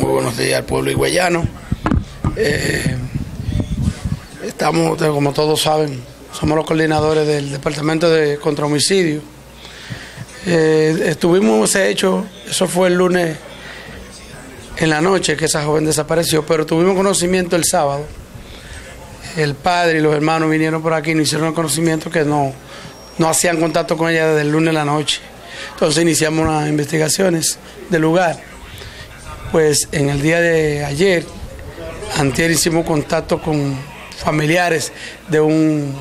muy buenos días al pueblo higüeyano. Eh, estamos, como todos saben, somos los coordinadores del Departamento de Contra Homicidio. Eh, estuvimos ese hecho, eso fue el lunes en la noche que esa joven desapareció, pero tuvimos conocimiento el sábado. El padre y los hermanos vinieron por aquí y nos hicieron el conocimiento que no, no hacían contacto con ella desde el lunes en la noche. Entonces iniciamos las investigaciones del lugar. Pues en el día de ayer, antier hicimos contacto con familiares de un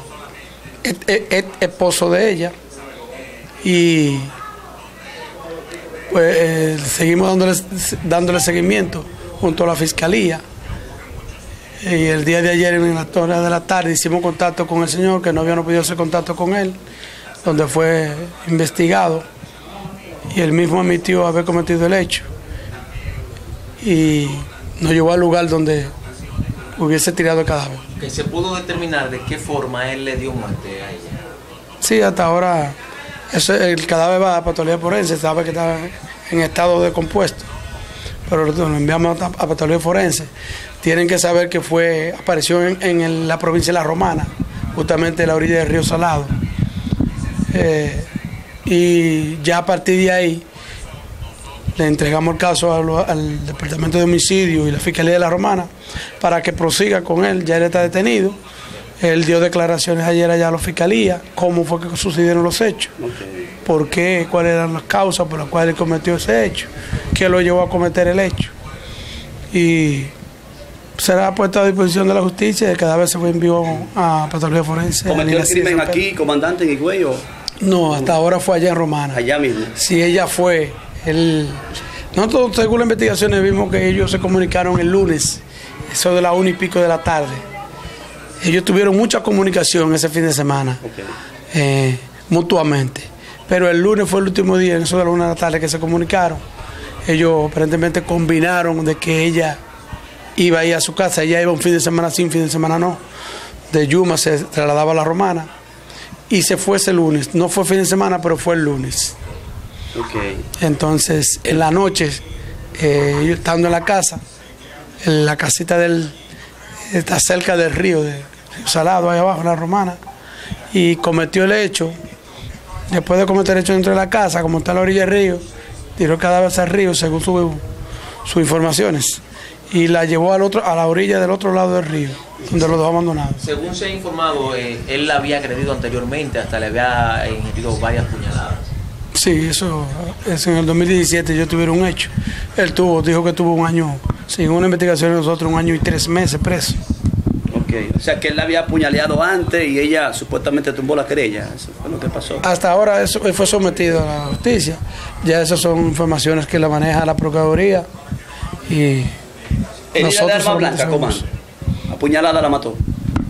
esposo de ella y pues eh, seguimos dándole, dándole seguimiento junto a la fiscalía. Y el día de ayer, en la hora de la tarde, hicimos contacto con el señor, que no habíamos podido hacer contacto con él, donde fue investigado y él mismo admitió haber cometido el hecho. Y nos llevó al lugar donde hubiese tirado el cadáver. ¿Se pudo determinar de qué forma él le dio muerte a ella? Sí, hasta ahora eso, el cadáver va a patología forense, sabe que está en estado decompuesto. Pero lo enviamos a, patología forense. Tienen que saber que fue apareció en, la provincia de La Romana, justamente en la orilla del río Salado. Eh, y ya a partir de ahí le entregamos el caso al, Departamento de Homicidio y la Fiscalía de la Romana para que prosiga con él. Ya él está detenido. Él dio declaraciones ayer allá a la Fiscalía, cómo fue que sucedieron los hechos, por qué, cuáles eran las causas por las cuales él cometió ese hecho, qué lo llevó a cometer el hecho. Y será puesto a disposición de la justicia y cada vez se fue envió a patología forense. ¿Cometió el crimen aquí, comandante, en Higüey? No, hasta ahora fue allá en Romana. Allá mismo. Sí, ella fue. El... Nosotros, según las investigaciones, vimos que ellos se comunicaron el lunes, eso de la una y pico de la tarde. Ellos tuvieron mucha comunicación ese fin de semana, eh, mutuamente. Pero el lunes fue el último día, eso de la una de la tarde, que se comunicaron. Ellos aparentemente combinaron de que ella iba a ir a su casa, ella iba un fin de semana sí, un fin de semana no. De Yuma se trasladaba a la Romana y se fue ese lunes. No fue fin de semana, pero fue el lunes. Entonces, en la noche, eh, yo estando en la casa, en la casita del. está cerca del río, de Río Salado, ahí abajo, en la romana, y cometió el hecho. Después de cometer el hecho dentro de la casa, como está a la orilla del río, tiró cada vez al río según sus informaciones y la llevó al otro, a la orilla del otro lado del río, donde los dos abandonados. Según se ha informado, eh, él la había agredido anteriormente, hasta le había inherido varias puñaladas. Sí, eso, eso en el 2017 yo tuve un hecho. Él tuvo, dijo que tuvo un año, según una investigación de nosotros, un año y tres meses preso. Ok, o sea que él la había apuñaleado antes y ella supuestamente tumbó la querella. Eso fue lo que pasó. Hasta ahora eso fue sometido a la justicia. Ya esas son informaciones que la maneja la Procuraduría y Herida de arma blanca, comando. Apuñalada la mató.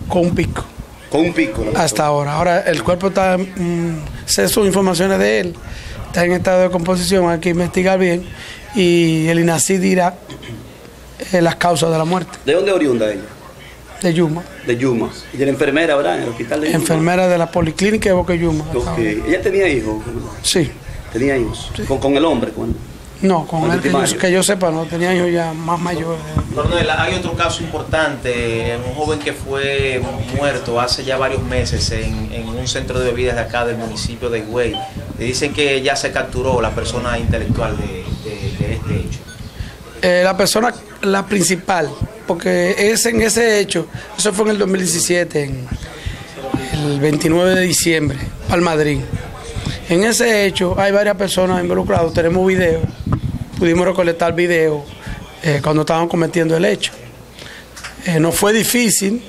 Con un pico. Con un pico. Hasta ahora. Ahora el cuerpo está. Mmm, sé sus informaciones de él. Está en estado de composición. Hay que investigar bien. Y el INACI dirá eh, las causas de la muerte. ¿De dónde oriunda ella? De Yuma. De Yuma. ¿Y de la enfermera, verdad? En el hospital de Yuma. Enfermera de la policlínica de Boca Yuma. ¿Ella tenía hijos? Sí. ¿Tenía hijos? ¿Con, ¿Con, el hombre? ¿Cuándo? No, con él que yo, sepa, no tenía yo ya más mayor. Coronel, hay otro caso importante, un joven que fue muerto hace ya varios meses en, un centro de bebidas de acá del municipio de Higüey. Le dicen que ya se capturó la persona intelectual de, este hecho. Eh, la persona, la principal, porque es en ese hecho, eso fue en el 2017, en el 29 de diciembre, Madrid. En ese hecho hay varias personas involucradas, tenemos videos pudimos recolectar videos eh, cuando estaban cometiendo el hecho. Eh, no fue difícil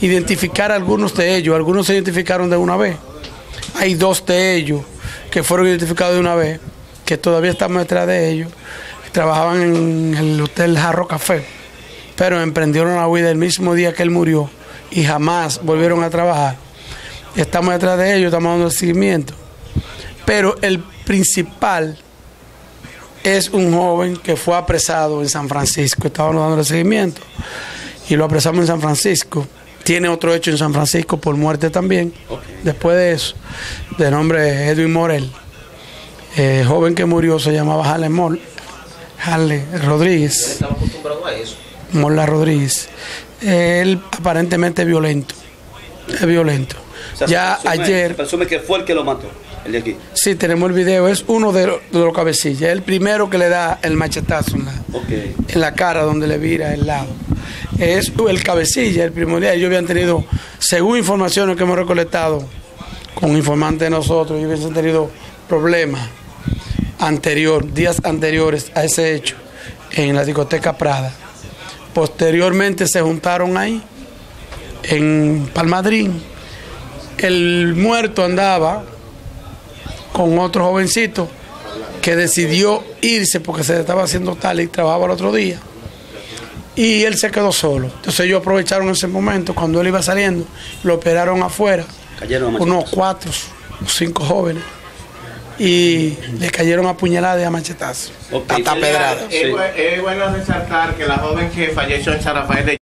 identificar a algunos de ellos, algunos se identificaron de una vez. Hay dos de ellos que fueron identificados de una vez, que todavía estamos detrás de ellos, trabajaban en el Hotel Jarro Café, pero emprendieron la huida el mismo día que él murió y jamás volvieron a trabajar. Estamos detrás de ellos, estamos dando seguimiento. Pero el principal es un joven que fue apresado en San Francisco. Estábamos dando el seguimiento y lo apresamos en San Francisco. Tiene otro hecho en San Francisco por muerte también. Después de eso, de nombre Edwin Morel. El joven que murió se llamaba Harley Él Rodríguez, estaba acostumbrado a eso. Mola Rodríguez. Él aparentemente violento. Es violento. O sea, Ya se presume- ayer, Se presume que fue el que lo mató, el de aquí. sí, tenemos el video, es uno de, lo- de los cabecillas. El primero que le da el machetazo en la, Ok. en la cara donde le vira el lado. Es el cabecilla, el primordial. Ellos habían tenido, según informaciones que hemos recolectado con informantes de nosotros, ellos hubiesen tenido problemas anterior, días anteriores a ese hecho en la discoteca Prada. Posteriormente se juntaron ahí, en Palmadrín. El muerto andaba con otro jovencito que decidió irse porque se le estaba haciendo tal y trabajaba el otro día. Y él se quedó solo. Entonces ellos aprovecharon ese momento cuando él iba saliendo, lo operaron afuera, Cayeron unos cuatro o cinco jóvenes, y le cayeron a puñaladas y a machetazos. Ok. Hasta pedrada. Es, bu- es bueno resaltar que la joven que falleció en San Rafael de